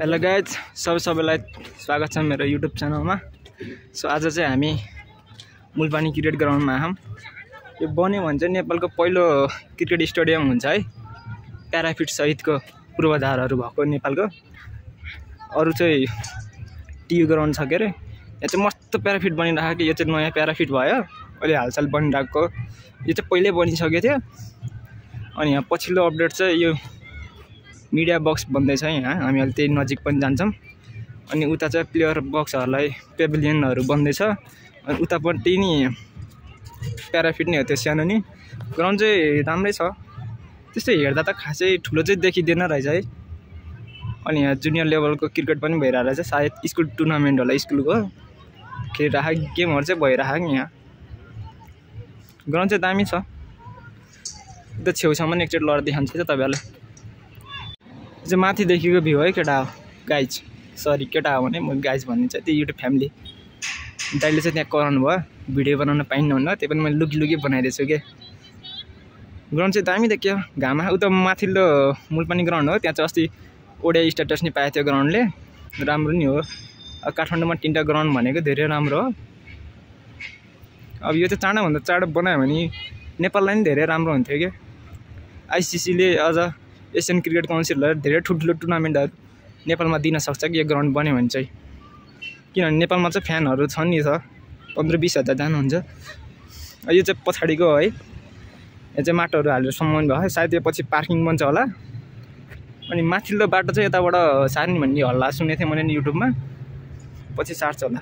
Hello guys सबै सबैलाई स्वागत छ मेरो युट्युब च्यानलमा सो आज चाहिँ हामी मुलपानी क्रिकेट ग्राउन्डमा आयौँ। यो बन्यो भने चाहिँ नेपालको पहिलो क्रिकेट स्टेडियम हुन्छ है। प्याराफिट सहितको पूर्वाधारहरू भएको नेपालको। अरू चाहिँ टियु ग्राउन्ड छ के अरे? यहाँ चाहिँ मस्त प्याराफिट बनिरहेको कि यो चाहिँ नयाँ प्याराफिट भयो। अहिले हालसाल बनिरहेको। यो चाहिँ पहिल्यै बनिसकेको थियो। अनि यहाँ पछिल्लो अपडेट चाहिँ यो मिडिया बक्स बन्दैछ यहाँ। हामी अहिले त्यही नजिक पनि जान्छौँ। अनि उता चाहिँ प्लेयर बक्सहरूलाई पेभिलियनहरू बन्दैछ अनि उतापट्टि नि प्याराफिट नै हो त्यो सानो नि। ग्राउन्ड चाहिँ राम्रै छ। त्यस्तो हेर्दा त खासै ठुलो चाहिँ देखिँदैन रहेछ है। अनि यहाँ जुनियर लेभलको क्रिकेट पनि भइरहेको रहेछ सायद स्कुल टुर्नामेन्ट होला स्कुलको खेलिरहेको गेमहरू चाहिँ भइरहेको यहाँ। ग्राउन्ड चाहिँ दामी छ। त्यो छेउछाउमा एकचोटि लडेर देखाउँछ तपाईँहरूलाई। चाहिँ माथिदेखिको भ्यू है केटा हो गाइज। सरी केटा हो भने म गाइज भनिदिन्छ त्यो युट्युब फ्यामिली दाइले चाहिँ त्यहाँ कराउनु भयो। भिडियो बनाउन पाइन्न भन्दा त्यो पनि मैले लुकी लुकी बनाइदिएको छु कि? ग्राउन्ड चाहिँ दामी देखियो। घाममा। उता माथिल्लो मुलपानी ग्राउन्ड हो। त्यहाँ चाहिँ अस्ति ओडिया स्ट्याटस नि पाएको थियो ग्राउन्डले राम्रो नि हो। काठमाडौँमा तिनवटा ग्राउन्ड भनेको धेरै राम्रो हो। अब यो चाहिँ चाँडोभन्दा चाँडो बनायो भने नेपाललाई पनि धेरै राम्रो हुन्थ्यो कि? आइसिसीले अझ एसियन क्रिकेट काउन्सिललाई धेरै ठुल्ठुलो टुर्नामेन्टहरू नेपालमा दिन सक्छ कि यो ग्राउन्ड बन्यो भने चाहिँ। किनभने नेपालमा चाहिँ फ्यानहरू छन् नि छ पन्ध्र बिस हजार जानुहुन्छ। यो चाहिँ पछाडिको है यहाँ चाहिँ माटोहरू हालेर सम्मान भयो। सायद यो पछि पार्किङ बन्छ होला। अनि माथिल्लो बाटो चाहिँ यताबाट सार्ने भन्ने हल्ला सुनेको थिएँ मैले युट्युबमा। पछि सार्छ होला।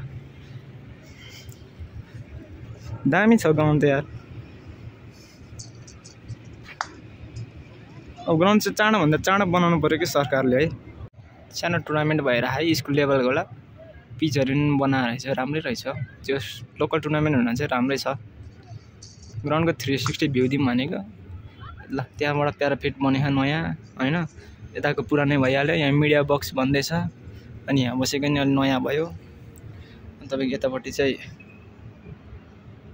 दामी छ ग्राउन्ड त यार। अब ग्राउन्ड चाहिँ चाँडोभन्दा चाँडो बनाउनु पऱ्यो कि सरकारले है? सानो टुर्नामेन्ट भएर हाई स्कुल लेभलको होला पिचहरू पनि बनाएर रहेछ राम्रै रहेछ। त्यो लोकल टुर्नामेन्ट हुन चाहिँ राम्रै छ। ग्राउन्डको थ्री सिक्सटी भ्यू दिउँ भनेको ल त्यहाँबाट प्याराफिट बनेको नयाँ होइन? यताको पुरानै भइहाल्यो यहाँ मिडिया बक्स भन्दैछ अनि यहाँ बसेको नि अलि नयाँ भयो। तपाईँको यतापट्टि चाहिँ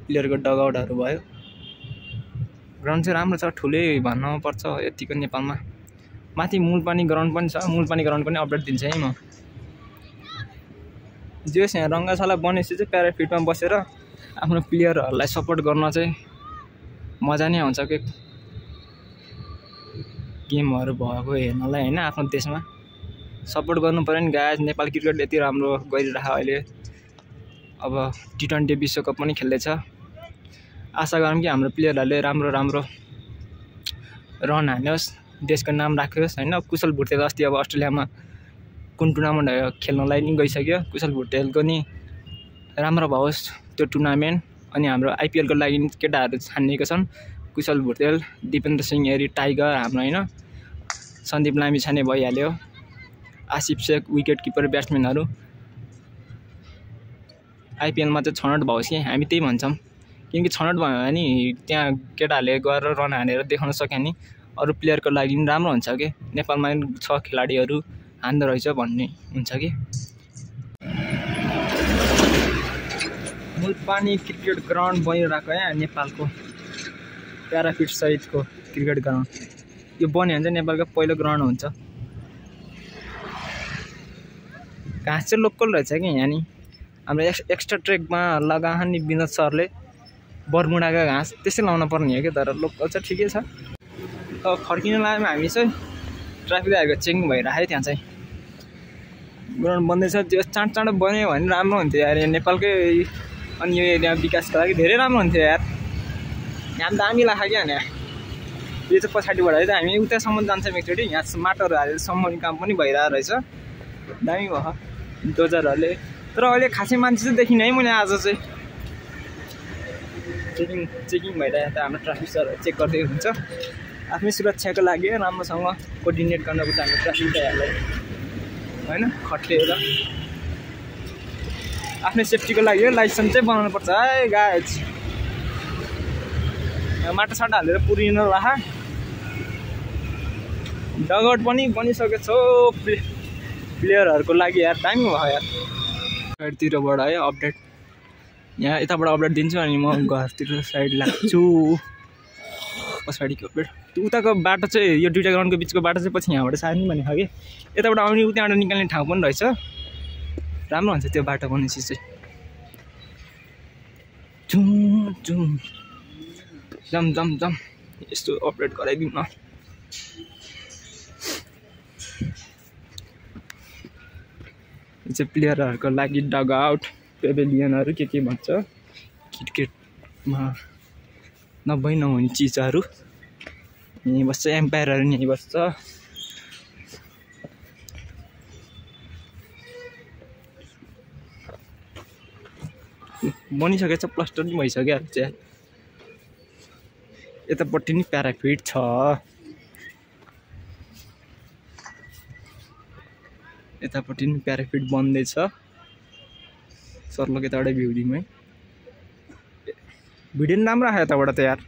प्लेयरको डगआउटहरू भयो। ग्राउन्ड चाहिँ राम्रो छ ठुलै भन्नु पर्छ यतिको नेपालमा। माथि मुलपानी ग्राउन्ड पनि छ मुलपानी ग्राउन्ड पनि अपडेट दिन्छ है म। जोस् यहाँ रङ्गाशाला बनेपछि चाहिँ प्याराफिटमा बसेर आफ्नो प्लेयरहरूलाई सपोर्ट गर्न चाहिँ मजा नै आउँछ कि? गेमहरू भएको हेर्नलाई होइन आफ्नो देशमा। सपोर्ट पऱ्यो नि गाज नेपाल क्रिकेट यति राम्रो गरिरहेको अहिले। अब टी ट्वेन्टी विश्वकप पनि खेल्दैछ। आशा गरौँ कि हाम्रो प्लेयरहरूले राम्रो राम्रो रन हान्योस् देशको नाम राखोस् होइन? कुशल भुटेल अस्ति अब अस्ट्रेलियामा कुन टुर्नामेन्ट खेल्नलाई नि गइसक्यो। कुशल भुटेलको नि राम्रो भओस् त्यो टुर्नामेन्ट। अनि हाम्रो आइपिएलको लागि केटाहरू छानिएको छन्। कुशल भुटेल दिपेन्द्र सिंह हेरी टाइगर हाम्रो होइन? सन्दीप लामी छाने भइहाल्यो। आसिफ शेख विकेट किपर ब्याट्सम्यानहरू। आइपिएलमा चाहिँ छनौट भओस् कि? हामी त्यही भन्छौँ। किनकि छनौट भयो भने त्यहाँ केटाहरूले गएर रन हानेर देखाउन सक्यो भने अरू प्लेयरको लागि पनि राम्रो हुन्छ कि? नेपालमा छ खेलाडीहरू हान्दो रहेछ भन्ने हुन्छ कि? मुलपानी क्रिकेट ग्राउन्ड बनिरहेको यहाँ नेपालको प्याराफिट सहितको क्रिकेट ग्राउन्ड। यो बन्यो भने चाहिँ नेपालको पहिलो ग्राउन्ड हुन्छ। घाँस चाहिँ लोकल रहेछ कि यहाँ नि हाम्रो एक्स एक्स्ट्रा ट्रेकमा लगाएको नि विनोद सरले बरमुडाको घाँस त्यसै लाउनु पर्ने हो कि तर लोकल चाहिँ ठिकै छ। अब फर्किनु लाग्यो हामी चाहिँ। ट्राफिक आएको चेकिङ भइरहेको त्यहाँ चाहिँ। ग्राउन्ड बन्दैछ त्यो चाँडो चाँडो बन्यो भने राम्रो हुन्थ्यो यार। नेपालकै अनि यो एरिया विकासको लागि धेरै राम्रो हुन्थ्यो यार। यहाँ दामी लाग्छ क्या यहाँ यो चाहिँ पछाडिबाट है त हामी उतासम्म जान्छौँ एकचोटि। यहाँ माटोहरू हालेर सम्माउने काम पनि भइरहेको रहेछ। दामी भयो। डोजरहरूले तर अहिले खासै मान्छे चाहिँ देखिनँ है मैले आज चाहिँ। चेकिङ चेकिङ भइरहेको त हाम्रो ट्राफिक सरहरू चेक गर्दै हुन्छ आफ्नै सुरक्षाको लागि राम्रोसँग कोअर्डिनेट गर्नको हाम्रो ट्राफिक दाइहरूलाई होइन? खटिएर आफ्नै सेफ्टीको लागि लाइसेन्स चाहिँ बनाउनु पर्छ। है गाज माटो साटो हालेर पुरिन राख डगआउट पनि बनिसकेको छ प्ले प्लेयरहरूको लागि यार। दामी भयो यार। साइडतिरबाट है अपडेट यहाँ यताबाट अपडेट दिन्छु अनि म घरतिर साइड लाग्छु। पछाडिको त्यो उताको बाटो चाहिँ यो दुइटा ग्राउन्डको बिचको बाटो चाहिँ पछि यहाँबाट सार्ने भनेको कि। यताबाट आउने उताबाट निकाल्ने ठाउँ पनि रहेछ। राम्रो हुन्छ त्यो बाटो भनेपछि चाहिँ। जुम जुम जम जम जम यस्तो अपडेट गराइदिउँ न। चाहिँ प्लेयरहरूको लागि डग आउट पेभेलियनहरू के के भन्छ? क्रिकेटमा नभई नहुने चिजहरू। यहीँ बस्छ एम्पायरहरू यहीँ बस्छ। बनिसकेछ प्लास्टर पनि भइसक्यो चाहिँ यतापट्टि नि प्याराफिट छ। यतापट्टि नि प्याराफिट बन्दैछ। सर्लक यताबाटै भ्युडिङमै भिडियो पनि राम्रो आयो यताबाट त यार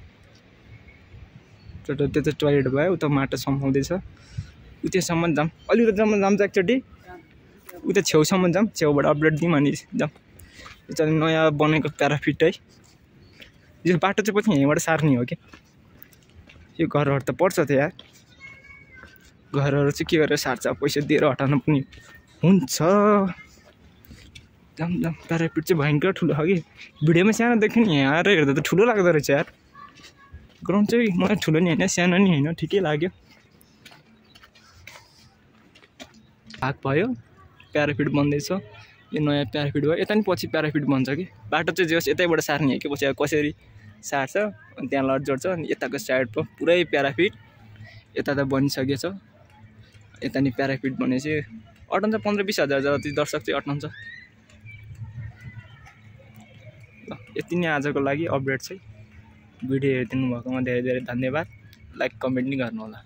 त्यो त्यो चाहिँ टोइलेट भयो उता माटो समाउँदैछ उतासम्म जाऊँ अलि उतासम्म जान्छ एकचोटि उता छेउसम्म जाऊँ छेउबाट अपडेट दिउँ अनि जाऊँ यो चाहिँ नयाँ बनेको प्याराफिट है यो बाटो चाहिँ पछि यहीँबाट सार्ने हो कि यो घरहरू त पर्छ त यार. घरहरू चाहिँ के गरेर सार्छ पैसा दिएर हटाउनु पनि हुन्छ जाम जाम प्यारापिट चाहिँ भयङ्कर ठुलो छ कि भिडियोमा सानो देख्यो नि यहाँ आएर हेर्दा त ठुलो लाग्दो रहेछ यार। ग्राउन्ड चाहिँ मलाई ठुलो नि होइन सानो नि होइन ठिकै लाग्यो। भाग भयो प्याराफिट बन्दैछ। यो नयाँ प्याराफिट भयो यता नि पछि प्याराफिट बन्छ कि। बाटो चाहिँ जे होस् यतैबाट सार्ने हो कि पछि कसरी सार्छ अनि त्यहाँ लड जोड्छ अनि यताको साइडको पुरै प्याराफिट यता त बनिसकेछ। यता नि प्याराफिट भनेपछि अटाउँछ पन्ध्र बिस हजार जति दर्शक चाहिँ अटाउँछ ल यति नै आजको लागि अपडेट चाहिँ भिडियो हेरिदिनु भएकोमा धेरै धेरै धन्यवाद। लाइक कमेन्ट नि गर्नु होला